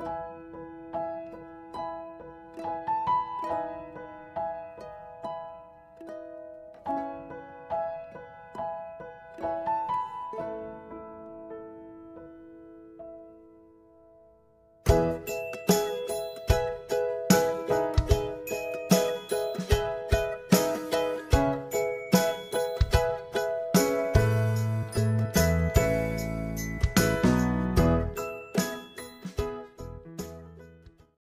Música